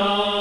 Oh.